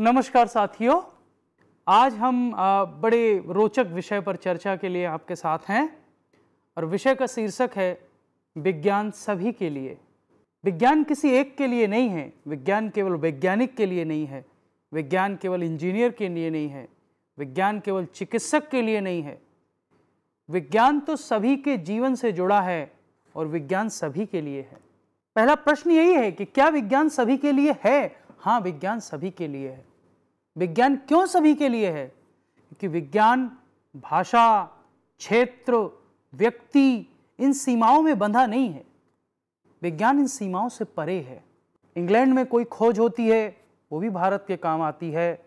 नमस्कार साथियों। आज हम बड़े रोचक विषय पर चर्चा के लिए आपके साथ हैं और विषय का शीर्षक है विज्ञान सभी के लिए। विज्ञान किसी एक के लिए नहीं है, विज्ञान केवल वैज्ञानिक के लिए नहीं है, विज्ञान केवल इंजीनियर के लिए नहीं है, विज्ञान केवल चिकित्सक के लिए नहीं है। विज्ञान तो सभी के जीवन से जुड़ा है और विज्ञान सभी के लिए है। पहला प्रश्न यही है कि क्या विज्ञान सभी के लिए है? हाँ विज्ञान सभी के लिए है। विज्ञान क्यों सभी के लिए है? क्योंकि विज्ञान, भाषा, क्षेत्र, व्यक्ति, इन सीमाओं में बंधा नहीं है। विज्ञान इन सीमाओं से परे है। इंग्लैंड में कोई खोज होती है, वो भी भारत के काम आती है।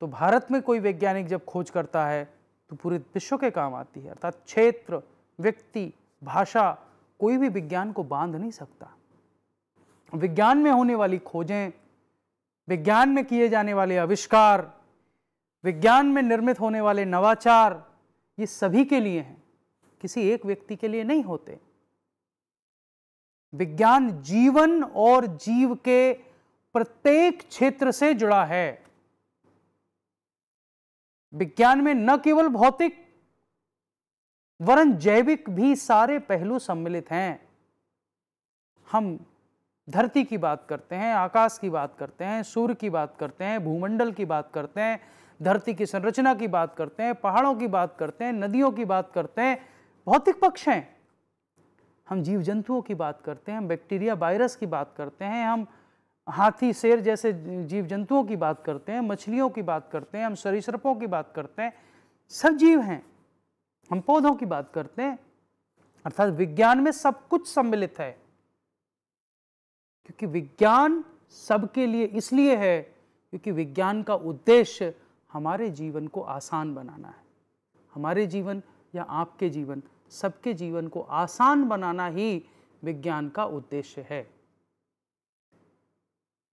तो भारत में कोई वैज्ञानिक जब खोज करता है तो पूरे विश्व के काम आती है। अर्थात क्षेत्र, व्यक्ति, भाषा, कोई भी विज्ञान को बाँध नहीं सकता। विज्ञान में होने वाली खोजें विज्ञान में किए जाने वाले आविष्कार, विज्ञान में निर्मित होने वाले नवाचार, ये सभी के लिए हैं। किसी एक व्यक्ति के लिए नहीं होते। विज्ञान जीवन और जीव के प्रत्येक क्षेत्र से जुड़ा है। विज्ञान में न केवल भौतिक, वरन जैविक भी सारे पहलू सम्मिलित हैं। हम धरती की बात करते हैं आकाश की बात करते हैं सूर्य की बात करते हैं भूमंडल की बात करते हैं धरती की संरचना की बात करते हैं पहाड़ों की बात करते हैं नदियों की बात करते हैं भौतिक पक्ष हैं हम जीव जंतुओं की बात करते हैं हम बैक्टीरिया वायरस की बात करते हैं हम हाथी शेर जैसे जीव जंतुओं की बात करते हैं मछलियों की बात करते हैं हम सरीसृपों की बात करते हैं सब जीव हैं हम पौधों की बात करते हैं अर्थात विज्ञान में सब कुछ सम्मिलित है क्योंकि विज्ञान सबके लिए इसलिए है क्योंकि विज्ञान का उद्देश्य हमारे जीवन को आसान बनाना है। हमारे जीवन या आपके जीवन, सबके जीवन को आसान बनाना ही विज्ञान का उद्देश्य है।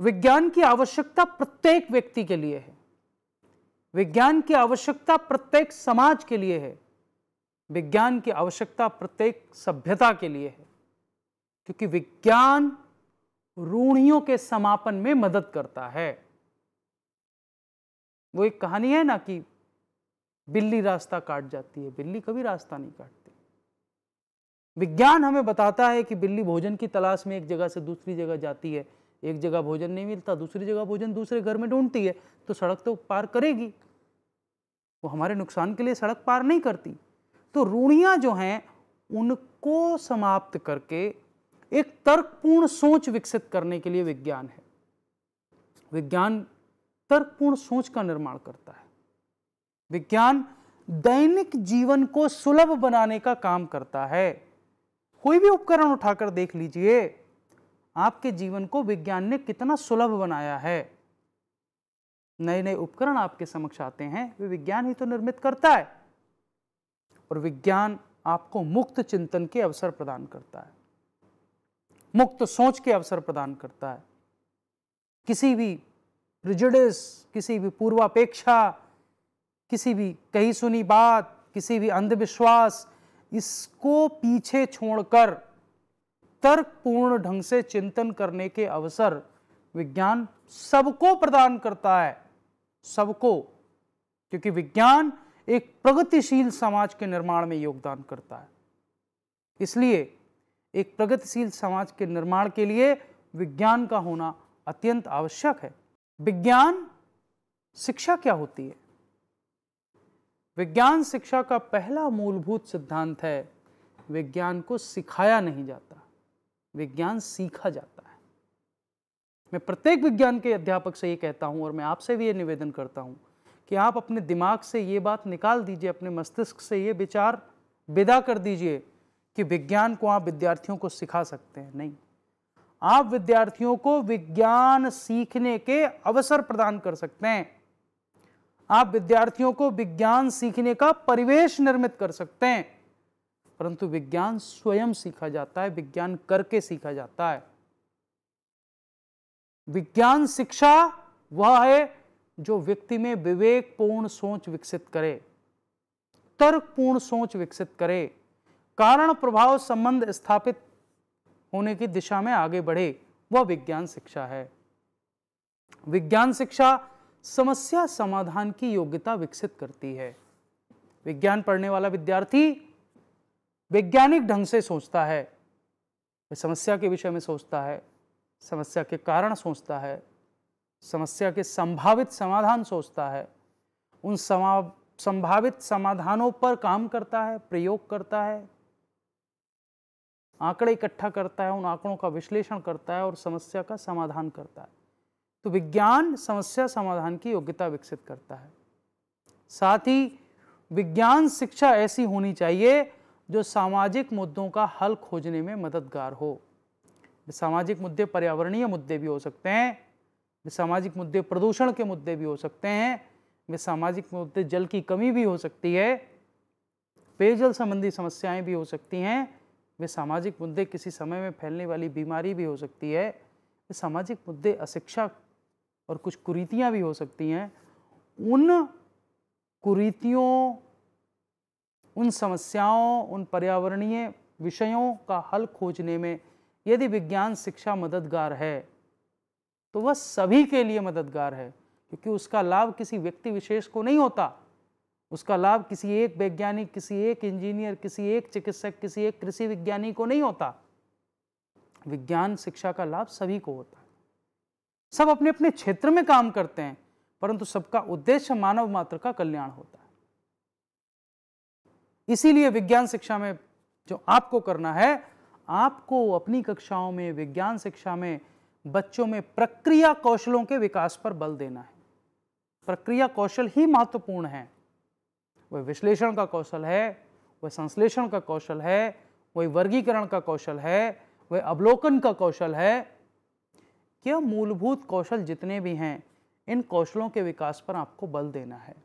विज्ञान की आवश्यकता प्रत्येक व्यक्ति के लिए है। विज्ञान की आवश्यकता प्रत्येक समाज के लिए है। विज्ञान की आवश्यकता प्रत्येक सभ्यता के लिए है। क्योंकि विज्ञान रूढ़ियों के समापन में मदद करता है। वो एक कहानी है ना कि बिल्ली रास्ता काट जाती है, बिल्ली कभी रास्ता नहीं काटती। विज्ञान हमें बताता है कि बिल्ली भोजन की तलाश में एक जगह से दूसरी जगह जाती है। एक जगह भोजन नहीं मिलता, दूसरी जगह भोजन दूसरे घर में ढूंढती है तो सड़क तो पार करेगी। वो हमारे नुकसान के लिए सड़क पार नहीं करती। तो रूढ़ियाँ जो हैं, उनको समाप्त करके एक तर्कपूर्ण सोच विकसित करने के लिए विज्ञान है। विज्ञान तर्कपूर्ण सोच का निर्माण करता है। विज्ञान दैनिक जीवन को सुलभ बनाने का काम करता है। कोई भी उपकरण उठाकर देख लीजिए, आपके जीवन को विज्ञान ने कितना सुलभ बनाया है। नए नए उपकरण आपके समक्ष आते हैं, वे विज्ञान ही तो निर्मित करता है। और विज्ञान आपको मुक्त चिंतन के अवसर प्रदान करता है। मुक्त सोच के अवसर प्रदान करता है। किसी भी प्रिजुडिस किसी भी पूर्वापेक्षा, किसी भी कही सुनी बात, किसी भी अंधविश्वास, इसको पीछे छोड़कर तर्कपूर्ण ढंग से चिंतन करने के अवसर विज्ञान सबको प्रदान करता है। सबको, क्योंकि विज्ञान एक प्रगतिशील समाज के निर्माण में योगदान करता है। इसलिए एक प्रगतिशील समाज के निर्माण के लिए विज्ञान का होना अत्यंत आवश्यक है। विज्ञान शिक्षा क्या होती है? विज्ञान शिक्षा का पहला मूलभूत सिद्धांत है, विज्ञान को सिखाया नहीं जाता, विज्ञान सीखा जाता है। मैं प्रत्येक विज्ञान के अध्यापक से ये कहता हूँ और मैं आपसे भी ये निवेदन करता हूँ कि आप अपने दिमाग से ये बात निकाल दीजिए, अपने मस्तिष्क से ये विचार विदा कर दीजिए कि विज्ञान को आप विद्यार्थियों को सिखा सकते हैं। नहीं। आप विद्यार्थियों को विज्ञान सीखने के अवसर प्रदान कर सकते हैं। आप विद्यार्थियों को विज्ञान सीखने का परिवेश निर्मित कर सकते हैं। परंतु विज्ञान स्वयं सीखा जाता है, विज्ञान करके सीखा जाता है। विज्ञान शिक्षा वह है जो व्यक्ति में विवेकपूर्ण सोच विकसित करे, तर्कपूर्ण सोच विकसित करे। कारण प्रभाव संबंध स्थापित होने की दिशा में आगे बढ़े, वह विज्ञान शिक्षा है। विज्ञान शिक्षा समस्या समाधान की योग्यता विकसित करती है। विज्ञान पढ़ने वाला विद्यार्थी वैज्ञानिक ढंग से सोचता है वह समस्या के विषय में सोचता है, समस्या के कारण सोचता है, समस्या के संभावित समाधान सोचता है। उन समा, संभावित समाधानों पर काम करता है, प्रयोग करता है आंकड़े इकट्ठा करता है, उन आंकड़ों का विश्लेषण करता है और समस्या का समाधान करता है। तो विज्ञान समस्या समाधान की योग्यता विकसित करता है। साथ ही विज्ञान शिक्षा ऐसी होनी चाहिए जो सामाजिक मुद्दों का हल खोजने में मददगार हो। सामाजिक मुद्दे पर्यावरणीय मुद्दे भी हो सकते हैं वे सामाजिक मुद्दे प्रदूषण के मुद्दे भी हो सकते हैं, वे सामाजिक मुद्दे जल की कमी भी हो सकती है, पेयजल संबंधी समस्याएँ भी हो सकती हैं वे सामाजिक मुद्दे किसी समय में फैलने वाली बीमारी भी हो सकती है, वे सामाजिक मुद्दे, अशिक्षा और कुछ कुरीतियाँ भी हो सकती हैं। उन कुरीतियों, उन समस्याओं, उन पर्यावरणीय विषयों का हल खोजने में यदि विज्ञान शिक्षा मददगार है तो वह सभी के लिए मददगार है, क्योंकि उसका लाभ किसी व्यक्ति विशेष को नहीं होता। उसका लाभ किसी एक वैज्ञानिक, किसी एक इंजीनियर, किसी एक चिकित्सक, किसी एक कृषि विज्ञानी को नहीं होता। विज्ञान, शिक्षा का लाभ सभी को होता है। सब अपने अपने क्षेत्र में काम करते हैं, परंतु सबका उद्देश्य मानव मात्र का कल्याण होता है। इसीलिए विज्ञान शिक्षा में जो आपको करना है, आपको अपनी कक्षाओं में, विज्ञान शिक्षा में, बच्चों में प्रक्रिया कौशलों के विकास पर बल देना है। प्रक्रिया कौशल ही महत्वपूर्ण है। वह विश्लेषण का कौशल है वह संश्लेषण का कौशल है वह वर्गीकरण का कौशल है वह अवलोकन का कौशल है। क्या मूलभूत कौशल जितने भी हैं, इन कौशलों के विकास पर आपको बल देना है?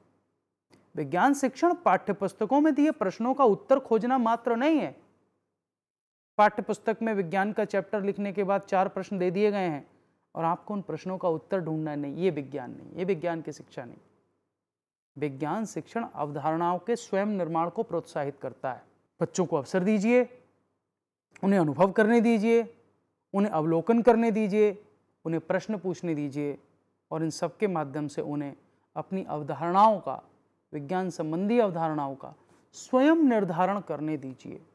विज्ञान शिक्षण पाठ्यपुस्तकों में दिए प्रश्नों का उत्तर खोजना मात्र नहीं है। पाठ्यपुस्तक में विज्ञान का चैप्टर लिखने के बाद चार प्रश्न दे दिए गए हैं और आपको उन प्रश्नों का उत्तर ढूंढना नहीं, ये विज्ञान नहीं, ये विज्ञान की शिक्षा नहीं। विज्ञान, शिक्षण, अवधारणाओं के स्वयं निर्माण को प्रोत्साहित करता है। बच्चों को अवसर दीजिए, उन्हें अनुभव करने दीजिए, उन्हें अवलोकन करने दीजिए, उन्हें प्रश्न पूछने दीजिए और इन सब के माध्यम से उन्हें अपनी अवधारणाओं का, विज्ञान संबंधी अवधारणाओं का स्वयं निर्धारण करने दीजिए।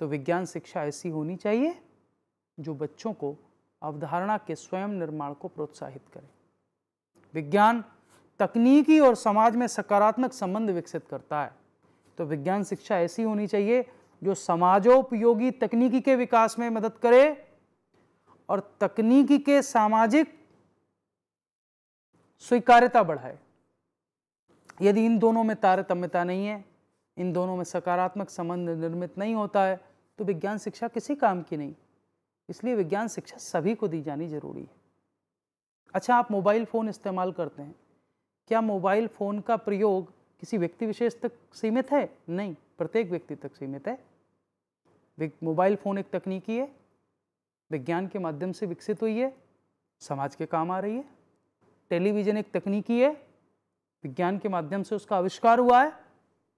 तो विज्ञान शिक्षा ऐसी होनी चाहिए जो बच्चों को अवधारणा के स्वयं निर्माण को प्रोत्साहित करे। विज्ञान तकनीकी और समाज में सकारात्मक संबंध विकसित करता है। तो विज्ञान शिक्षा ऐसी होनी चाहिए जो समाजोपयोगी तकनीकी के विकास में मदद करे और तकनीकी के सामाजिक स्वीकार्यता बढ़ाए। यदि इन दोनों में तारतम्यता नहीं है, इन दोनों में सकारात्मक संबंध निर्मित नहीं होता है तो विज्ञान शिक्षा किसी काम की नहीं। इसलिए विज्ञान शिक्षा सभी को दी जानी ज़रूरी है। अच्छा आप मोबाइल फ़ोन इस्तेमाल करते हैं। क्या मोबाइल फ़ोन का प्रयोग किसी व्यक्ति विशेष तक सीमित है? नहीं, प्रत्येक व्यक्ति तक सीमित है। मोबाइल फ़ोन एक तकनीकी है। विज्ञान के माध्यम से विकसित हुई है। समाज के काम आ रही है। टेलीविज़न एक तकनीकी है। विज्ञान के माध्यम से उसका आविष्कार हुआ है।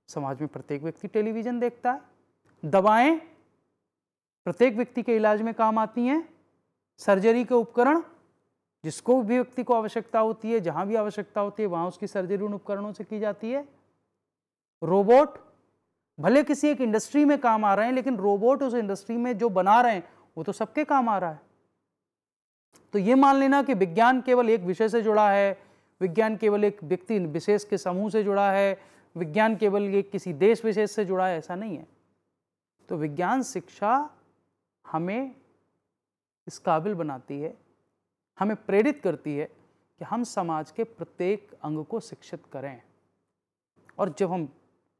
समाज में प्रत्येक व्यक्ति टेलीविज़न देखता है। दवाएँ प्रत्येक व्यक्ति के इलाज में काम आती हैं। सर्जरी के उपकरण जिसको भी व्यक्ति को आवश्यकता होती है, जहाँ भी आवश्यकता होती है, वहाँ उसकी सर्जरी उन उपकरणों से की जाती है। रोबोट, भले किसी एक इंडस्ट्री में काम आ रहे हैं, लेकिन रोबोट उस इंडस्ट्री में जो बना रहे हैं, वो तो सबके काम आ रहा है। तो ये मान लेना कि विज्ञान केवल एक विषय से जुड़ा है, विज्ञान केवल एक व्यक्ति विशेष के समूह से जुड़ा है, विज्ञान केवल एक किसी देश विशेष से जुड़ा है, ऐसा नहीं है। तो विज्ञान शिक्षा हमें इस काबिल बनाती है हमें प्रेरित करती है कि हम समाज के प्रत्येक अंग को शिक्षित करें। और जब हम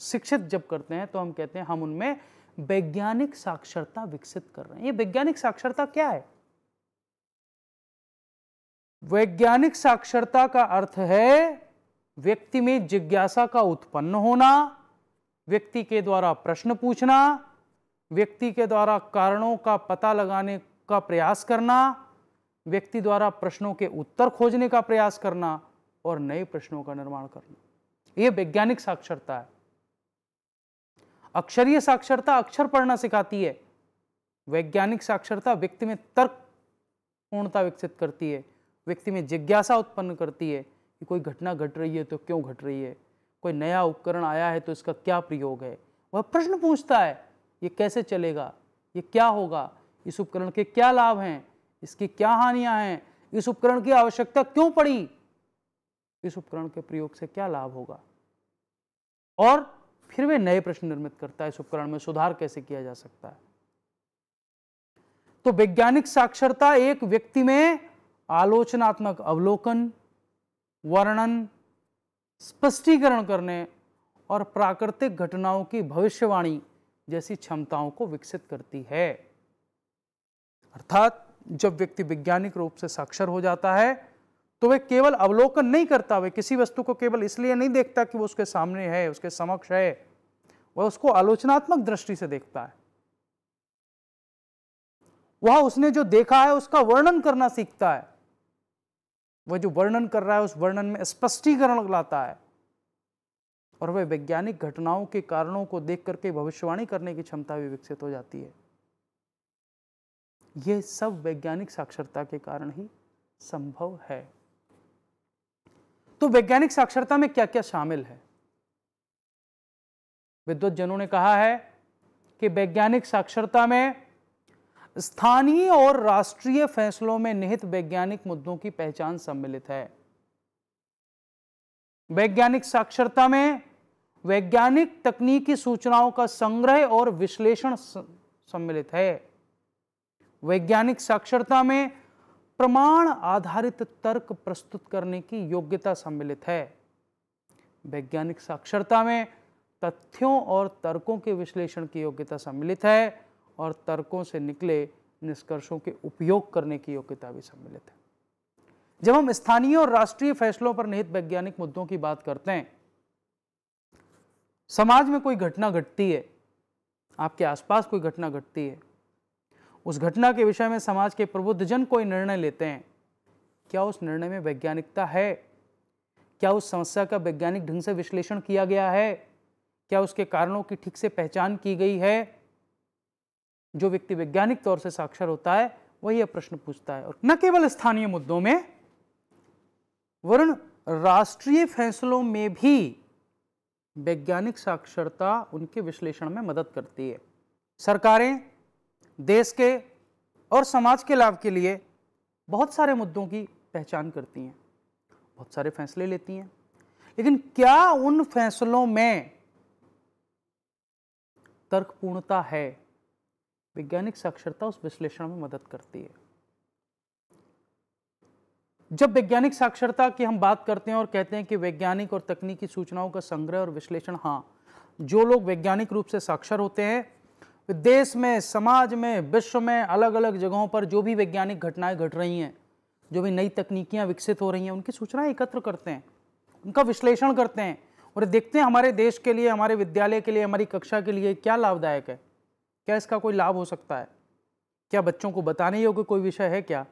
शिक्षित जब करते हैं तो हम कहते हैं हम उनमें वैज्ञानिक साक्षरता विकसित कर रहे हैं। ये वैज्ञानिक साक्षरता क्या है? वैज्ञानिक साक्षरता का अर्थ है व्यक्ति में जिज्ञासा का उत्पन्न होना, व्यक्ति के द्वारा प्रश्न पूछना, व्यक्ति के द्वारा कारणों का पता लगाने का प्रयास करना व्यक्ति द्वारा प्रश्नों के उत्तर खोजने का प्रयास करना और नए प्रश्नों का निर्माण करना। यह वैज्ञानिक साक्षरता है। अक्षरीय साक्षरता अक्षर पढ़ना सिखाती है। वैज्ञानिक साक्षरता व्यक्ति में तर्क पूर्णता विकसित करती है। व्यक्ति में जिज्ञासा उत्पन्न करती है कि कोई घटना घट रही है तो क्यों घट रही है? कोई नया उपकरण आया है तो इसका क्या प्रयोग है? वह प्रश्न पूछता है, ये कैसे चलेगा? ये क्या होगा? इस उपकरण के क्या लाभ हैं? इसकी क्या हानियाँ हैं? इस उपकरण की आवश्यकता क्यों पड़ी? इस उपकरण के प्रयोग से क्या लाभ होगा? और फिर वे नए प्रश्न निर्मित करता है, इस उपकरण में सुधार कैसे किया जा सकता है? तो वैज्ञानिक साक्षरता एक व्यक्ति में आलोचनात्मक अवलोकन, वर्णन, स्पष्टीकरण करने और प्राकृतिक घटनाओं की भविष्यवाणी जैसी क्षमताओं को विकसित करती है। अर्थात जब व्यक्ति वैज्ञानिक रूप से साक्षर हो जाता है तो वह केवल अवलोकन नहीं करता, वह किसी वस्तु को केवल इसलिए नहीं देखता कि वो उसके सामने है, उसके समक्ष है। वह उसको आलोचनात्मक दृष्टि से देखता है। वह उसने जो देखा है, उसका वर्णन करना सीखता है। वह जो वर्णन कर रहा है, उस वर्णन में स्पष्टीकरण लाता है। और वह वैज्ञानिक घटनाओं के कारणों को देख करके भविष्यवाणी करने की क्षमता भी विकसित हो जाती है। यह सब वैज्ञानिक साक्षरता के कारण ही संभव है। तो वैज्ञानिक साक्षरता में क्या क्या शामिल है? विद्वत जनों ने कहा है कि वैज्ञानिक साक्षरता में स्थानीय और राष्ट्रीय फैसलों में निहित वैज्ञानिक मुद्दों की पहचान सम्मिलित है। वैज्ञानिक साक्षरता में वैज्ञानिक तकनीकी सूचनाओं का संग्रह और विश्लेषण सम्मिलित है। वैज्ञानिक साक्षरता में प्रमाण आधारित तर्क प्रस्तुत करने की योग्यता सम्मिलित है। वैज्ञानिक साक्षरता में तथ्यों और तर्कों के विश्लेषण की योग्यता सम्मिलित है और तर्कों से निकले निष्कर्षों के उपयोग करने की योग्यता भी सम्मिलित है। जब हम स्थानीय और राष्ट्रीय फैसलों पर निहित वैज्ञानिक मुद्दों की बात करते हैं, समाज में कोई घटना घटती है, आपके आसपास कोई घटना घटती है उस घटना के विषय में समाज के प्रबुद्धजन कोई निर्णय लेते हैं? क्या उस निर्णय में वैज्ञानिकता है? क्या उस समस्या का वैज्ञानिक ढंग से विश्लेषण किया गया है? क्या उसके कारणों की ठीक से पहचान की गई है? जो व्यक्ति वैज्ञानिक तौर से साक्षर होता है, वही यह प्रश्न पूछता है। और न केवल स्थानीय मुद्दों में, वर्ण राष्ट्रीय फैसलों में भी वैज्ञानिक साक्षरता उनके विश्लेषण में मदद करती है। सरकारें देश के और समाज के लाभ के लिए बहुत सारे मुद्दों की पहचान करती हैं, बहुत सारे फैसले लेती हैं। लेकिन क्या उन फैसलों में तर्कपूर्णता है? वैज्ञानिक साक्षरता उस विश्लेषण में मदद करती है। जब वैज्ञानिक साक्षरता की हम बात करते हैं और कहते हैं कि वैज्ञानिक और तकनीकी सूचनाओं का संग्रह और विश्लेषण हाँ जो लोग वैज्ञानिक रूप से साक्षर होते हैं देश में, समाज में, विश्व में अलग अलग जगहों पर जो भी वैज्ञानिक घटनाएँ घट रही हैं, जो भी नई तकनीकियाँ विकसित हो रही हैं, उनकी सूचनाएँ एकत्र करते हैं, उनका विश्लेषण करते हैं और देखते हैं हमारे देश के लिए, हमारे विद्यालय के लिए, हमारी कक्षा के लिए क्या लाभदायक है, क्या इसका कोई लाभ हो सकता है, क्या बच्चों को बताने योग्य कोई विषय है क्या?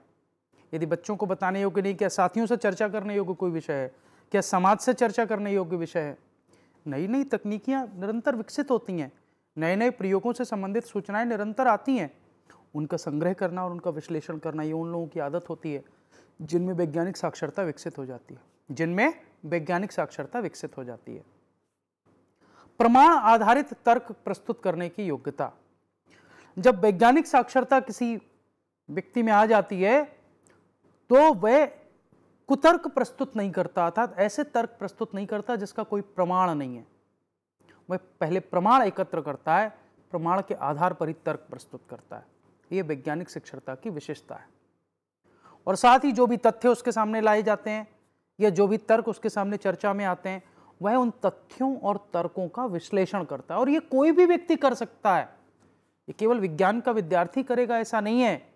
यदि बच्चों को बताने योग्य नहीं, क्या साथियों से चर्चा करने योग्य कोई विषय है, क्या समाज से चर्चा करने योग्य विषय है? नई नई तकनीकियाँ निरंतर विकसित होती हैं नए नए प्रयोगों से संबंधित सूचनाएँ निरंतर आती हैं। उनका संग्रह करना और उनका विश्लेषण करना, ये उन लोगों की आदत होती है, जिनमें वैज्ञानिक साक्षरता विकसित हो जाती है। जिनमें वैज्ञानिक साक्षरता विकसित हो जाती है। प्रमाण आधारित तर्क प्रस्तुत करने की योग्यता। जब वैज्ञानिक साक्षरता किसी व्यक्ति में आ जाती है तो वह कुतर्क प्रस्तुत नहीं करता, अर्थात ऐसे तर्क प्रस्तुत नहीं करता जिसका कोई प्रमाण नहीं है। वह पहले प्रमाण एकत्र करता है, प्रमाण के आधार पर ही तर्क प्रस्तुत करता है। ये वैज्ञानिक साक्षरता की विशेषता है। और साथ ही जो भी तथ्य उसके सामने लाए जाते हैं, या जो भी तर्क उसके सामने चर्चा में आते हैं, वह उन तथ्यों और तर्कों का विश्लेषण करता है। और ये कोई भी व्यक्ति कर सकता है। ये केवल विज्ञान का विद्यार्थी करेगा ऐसा नहीं है।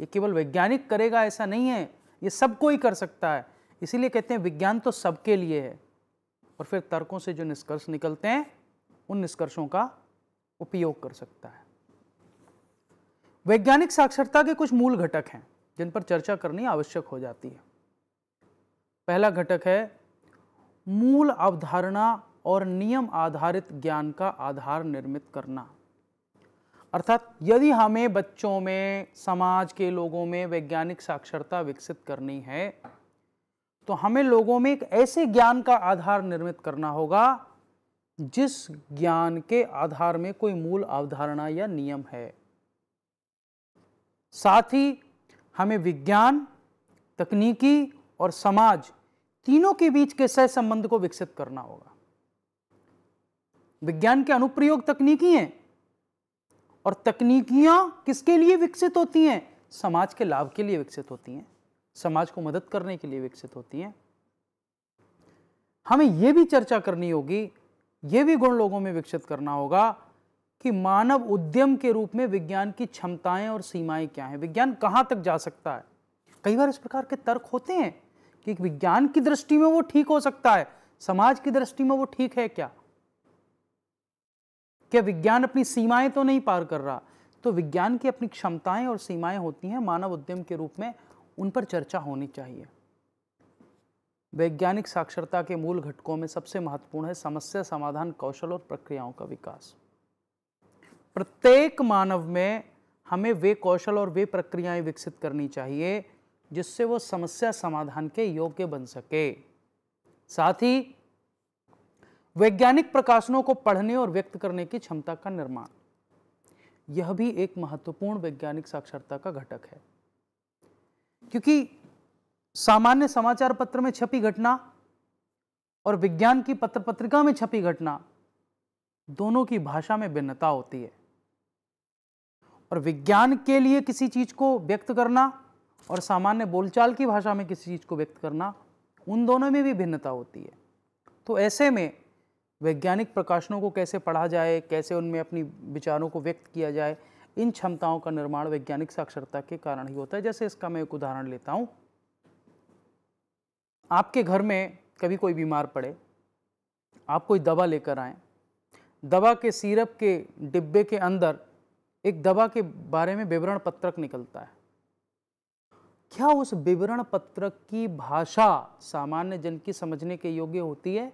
ये केवल वैज्ञानिक करेगा ऐसा नहीं है। ये सब कोई कर सकता है। इसीलिए कहते हैं विज्ञान तो सबके लिए है। और फिर तर्कों से जो निष्कर्ष निकलते हैं, उन निष्कर्षों का उपयोग कर सकता है। वैज्ञानिक साक्षरता के कुछ मूल घटक हैं, जिन पर चर्चा करनी आवश्यक हो जाती है। पहला घटक है, मूल अवधारणा और नियम आधारित ज्ञान का आधार निर्मित करना। अर्थात यदि हमें बच्चों में, समाज के लोगों में वैज्ञानिक साक्षरता विकसित करनी है तो हमें लोगों में एक ऐसे ज्ञान का आधार निर्मित करना होगा, जिस ज्ञान के आधार में कोई मूल अवधारणा या नियम है। साथ ही हमें विज्ञान, तकनीकी और समाज तीनों के बीच के सह संबंध को विकसित करना होगा। विज्ञान के अनुप्रयोग तकनीकी हैं, और तकनीकियाँ किसके लिए विकसित होती हैं? समाज के लाभ के लिए विकसित होती हैं। समाज को मदद करने के लिए विकसित होती हैं। हमें यह भी चर्चा करनी होगी यह भी गुण लोगों में विकसित करना होगा कि मानव उद्यम के रूप में विज्ञान की क्षमताएँ और सीमाएँ क्या हैं। विज्ञान कहाँ तक जा सकता है? कई बार इस प्रकार के तर्क होते हैं कि विज्ञान की दृष्टि में वो ठीक हो सकता है, समाज की दृष्टि में वो ठीक है क्या? क्या विज्ञान अपनी सीमाएँ तो नहीं पार कर रहा? तो विज्ञान की अपनी क्षमताएँ और सीमाएँ होती हैं मानव उद्यम के रूप में उन पर चर्चा होनी चाहिए। वैज्ञानिक साक्षरता के मूल घटकों में सबसे महत्वपूर्ण है समस्या समाधान कौशल और प्रक्रियाओं का विकास। प्रत्येक मानव में हमें वे कौशल और वे प्रक्रियाएँ विकसित करनी चाहिए, जिससे वो समस्या समाधान के योग्य बन सके। साथ ही, वैज्ञानिक प्रकाशनों को पढ़ने और व्यक्त करने की क्षमता का निर्माण। यह भी एक महत्वपूर्ण वैज्ञानिक साक्षरता का घटक है। क्योंकि सामान्य समाचार पत्र में छपी घटना और विज्ञान की पत्र पत्रिका में छपी घटना दोनों की भाषा में भिन्नता होती है। और विज्ञान के लिए किसी चीज़ को व्यक्त करना और सामान्य बोलचाल की भाषा में किसी चीज़ को व्यक्त करना, उन दोनों में भी भिन्नता होती है। तो ऐसे में वैज्ञानिक प्रकाशनों को कैसे पढ़ा जाए, कैसे उनमें अपनी विचारों को व्यक्त किया जाए इन क्षमताओं का निर्माण वैज्ञानिक साक्षरता के कारण ही होता है। जैसे इसका मैं एक उदाहरण लेता हूँ। आपके घर में कभी कोई बीमार पड़े, आप कोई दवा लेकर आए, दवा के सीरप के डिब्बे के अंदर एक दवा के बारे में विवरण पत्रक निकलता है। क्या उस विवरण पत्रक की भाषा सामान्य जन की समझने के योग्य होती है?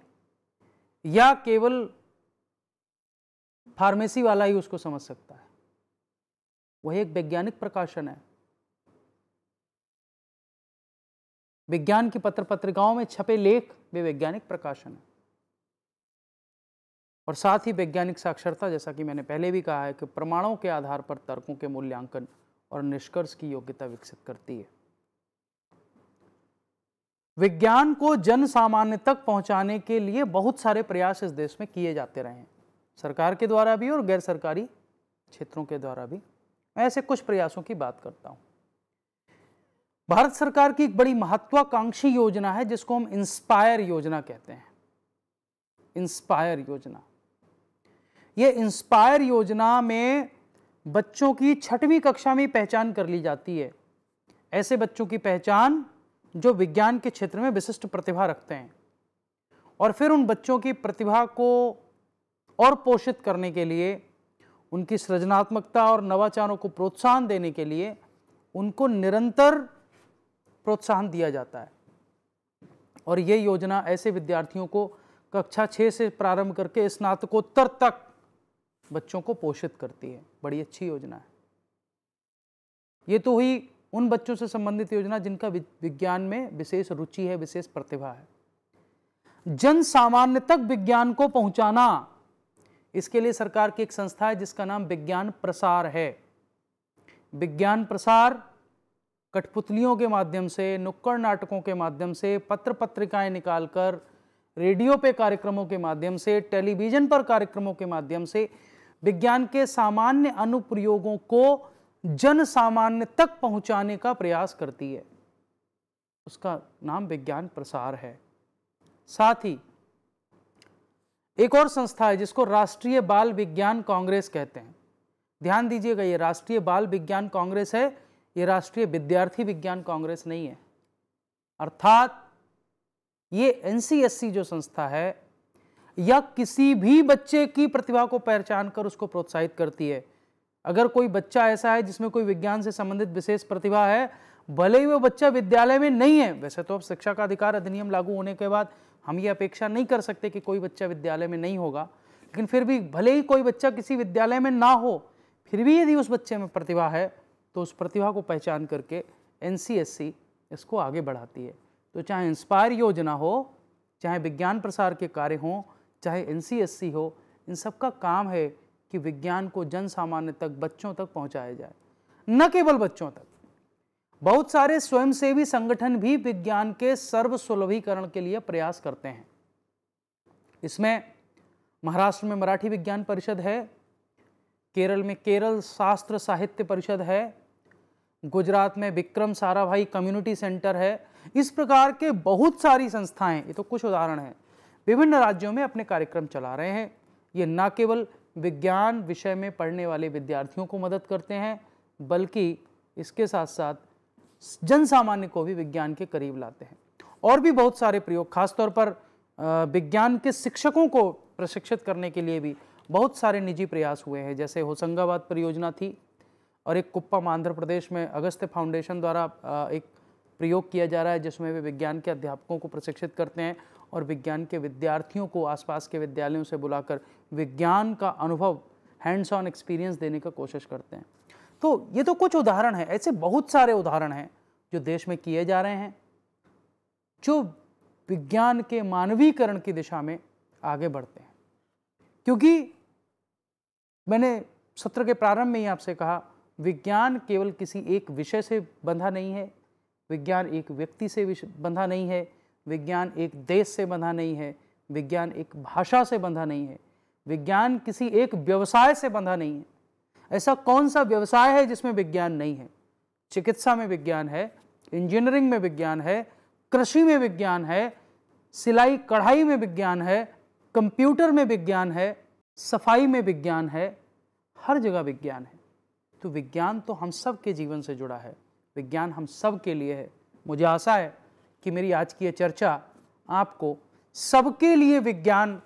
या केवल फार्मेसी वाला ही उसको समझ सकता है? वह एक वैज्ञानिक प्रकाशन है। विज्ञान की पत्र पत्रिकाओं में छपे लेख वे वैज्ञानिक प्रकाशन है। और साथ ही वैज्ञानिक साक्षरता, जैसा कि मैंने पहले भी कहा है कि प्रमाणों के आधार पर तर्कों के मूल्यांकन और निष्कर्ष की योग्यता विकसित करती है। विज्ञान को जन सामान्य तक पहुँचाने के लिए बहुत सारे प्रयास इस देश में किए जाते रहे हैं। सरकार के द्वारा भी और गैर सरकारी क्षेत्रों के द्वारा भी। मैं ऐसे कुछ प्रयासों की बात करता हूँ। भारत सरकार की एक बड़ी महत्वाकांक्षी योजना है, जिसको हम इंस्पायर योजना कहते हैं। इंस्पायर योजना। यह इंस्पायर योजना में बच्चों की छठवीं कक्षा में पहचान कर ली जाती है। ऐसे बच्चों की पहचान जो विज्ञान के क्षेत्र में विशिष्ट प्रतिभा रखते हैं और फिर उन बच्चों की प्रतिभा को और पोषित करने के लिए उनकी सृजनात्मकता और नवाचारों को प्रोत्साहन देने के लिए उनको निरंतर प्रोत्साहन दिया जाता है। और ये योजना ऐसे विद्यार्थियों को कक्षा छः से प्रारंभ करके स्नातकोत्तर तक बच्चों को पोषित करती है। बड़ी अच्छी योजना है। ये तो हुई उन बच्चों से संबंधित योजना जिनका विज्ञान में विशेष रुचि है, विशेष प्रतिभा है। जन सामान्य तक विज्ञान को पहुंचाना इसके लिए सरकार की एक संस्था है जिसका नाम विज्ञान प्रसार है। विज्ञान प्रसार कठपुतलियों के माध्यम से, नुक्कड़ नाटकों के माध्यम से पत्र पत्रिकाएँ निकालकर, रेडियो पे कार्यक्रमों के माध्यम से, टेलीविज़न पर कार्यक्रमों के माध्यम से विज्ञान के सामान्य अनुप्रयोगों को जन सामान्य तक पहुँचाने का प्रयास करती है। उसका नाम विज्ञान प्रसार है। साथ ही एक और संस्था है जिसको राष्ट्रीय बाल विज्ञान कांग्रेस कहते हैं। ध्यान दीजिएगा, ये राष्ट्रीय बाल विज्ञान कांग्रेस है, ये राष्ट्रीय विद्यार्थी विज्ञान कांग्रेस नहीं है। अर्थात ये एनसीएससी जो संस्था है, या किसी भी बच्चे की प्रतिभा को पहचान कर उसको प्रोत्साहित करती है। अगर कोई बच्चा ऐसा है जिसमें कोई विज्ञान से संबंधित विशेष प्रतिभा है, भले ही वो बच्चा विद्यालय में नहीं है, वैसे तो अब शिक्षा का अधिकार अधिनियम लागू होने के बाद हम ये अपेक्षा नहीं कर सकते कि कोई बच्चा विद्यालय में नहीं होगा, लेकिन फिर भी भले ही कोई बच्चा किसी विद्यालय में ना हो, फिर भी यदि उस बच्चे में प्रतिभा है तो उस प्रतिभा को पहचान करके एनसीएससी इसको आगे बढ़ाती है। तो चाहे इंस्पायर योजना हो, चाहे विज्ञान प्रसार के कार्य हों, चाहे एनसीएससी हो, इन सब का काम है कि विज्ञान को जन सामान्य तक, बच्चों तक पहुँचाया जाए। न केवल बच्चों तक बहुत सारे स्वयंसेवी संगठन भी विज्ञान के सर्वसुलभीकरण के लिए प्रयास करते हैं। इसमें महाराष्ट्र में मराठी विज्ञान परिषद है, केरल में केरल शास्त्र साहित्य परिषद है, गुजरात में विक्रम साराभाई कम्युनिटी सेंटर है। इस प्रकार के बहुत सारी संस्थाएँ, ये तो कुछ उदाहरण हैं, विभिन्न राज्यों में अपने कार्यक्रम चला रहे हैं। ये न केवल विज्ञान विषय में पढ़ने वाले विद्यार्थियों को मदद करते हैं, बल्कि इसके साथ साथ जन सामान्य को भी विज्ञान के करीब लाते हैं। और भी बहुत सारे प्रयोग, खासतौर पर विज्ञान के शिक्षकों को प्रशिक्षित करने के लिए भी बहुत सारे निजी प्रयास हुए हैं। जैसे होशंगाबाद परियोजना थी और एक कुप्पम आंध्र प्रदेश में अगस्त्य फाउंडेशन द्वारा एक प्रयोग किया जा रहा है, जिसमें वे विज्ञान के अध्यापकों को प्रशिक्षित करते हैं और विज्ञान के विद्यार्थियों को आसपास के विद्यालयों से बुलाकर विज्ञान का अनुभव हैंड्स ऑन एक्सपीरियंस देने का कोशिश करते हैं। तो ये तो कुछ उदाहरण हैं, ऐसे बहुत सारे उदाहरण हैं जो देश में किए जा रहे हैं, जो विज्ञान के मानवीकरण की दिशा में आगे बढ़ते हैं। क्योंकि मैंने सत्र के प्रारंभ में ही आपसे कहा, विज्ञान केवल किसी एक विषय से बंधा नहीं है, विज्ञान एक व्यक्ति से बंधा नहीं है, विज्ञान एक देश से बंधा नहीं है, विज्ञान एक भाषा से बंधा नहीं है, विज्ञान किसी एक व्यवसाय से बंधा नहीं है। ऐसा कौन सा व्यवसाय है जिसमें विज्ञान नहीं है? चिकित्सा में विज्ञान है, इंजीनियरिंग में विज्ञान है, कृषि में विज्ञान है, सिलाई कढ़ाई में विज्ञान है, कंप्यूटर में विज्ञान है, सफ़ाई में विज्ञान है, हर जगह विज्ञान है। तो विज्ञान तो हम सब के जीवन से जुड़ा है। विज्ञान हम सब के लिए है। मुझे आशा है कि मेरी आज की ये चर्चा आपको सबके लिए विज्ञान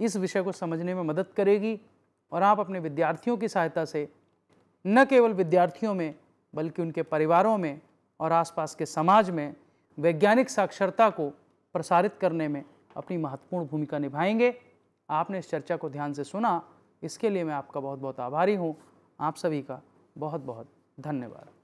इस विषय को समझने में मदद करेगी। और आप अपने विद्यार्थियों की सहायता से न केवल विद्यार्थियों में, बल्कि उनके परिवारों में और आसपास के समाज में वैज्ञानिक साक्षरता को प्रसारित करने में अपनी महत्वपूर्ण भूमिका निभाएँगे। आपने इस चर्चा को ध्यान से सुना, इसके लिए मैं आपका बहुत बहुत आभारी हूँ। आप सभी का बहुत बहुत धन्यवाद।